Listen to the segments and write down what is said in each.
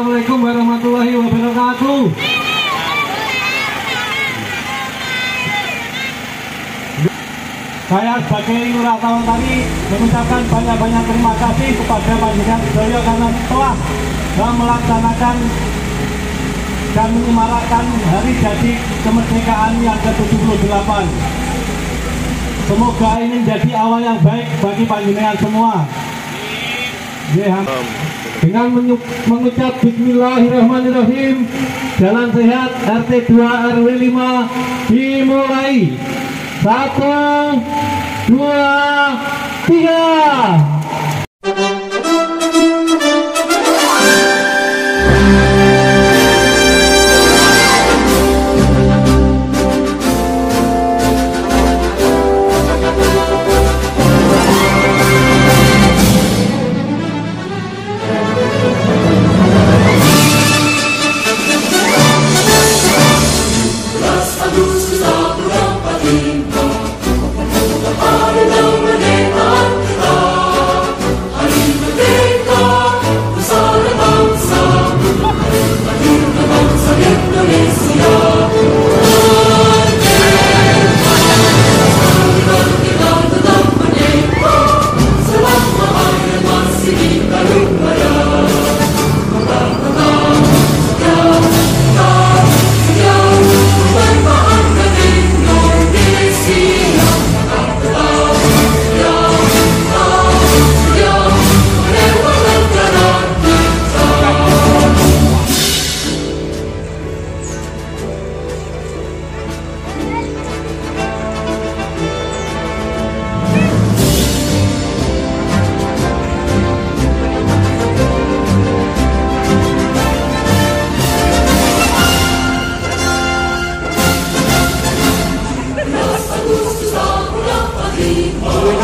Assalamualaikum warahmatullahi wabarakatuh. Saya sebagai lurah tahun tadi mengucapkan banyak-banyak terima kasih kepada Majelis Sidoyo karena telah melaksanakan dan mengumarakan hari jadi kemerdekaan yang ke-78. Semoga ini menjadi awal yang baik bagi panjenengan semua. Yeah. Um dengan mengucap Bismillahirrahmanirrahim Jalan sehat RT 2 RW 5 dimulai. Satu Dua Tiga Yes,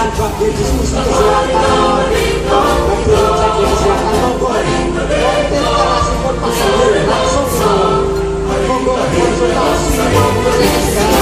rádio aqueles que estão zoados. Vai que agora. Não